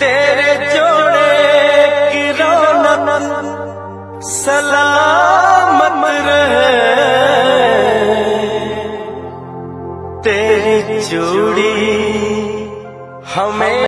तेरे जोड़े की रौनक सलामत रहे। तेरी चूड़ी हमें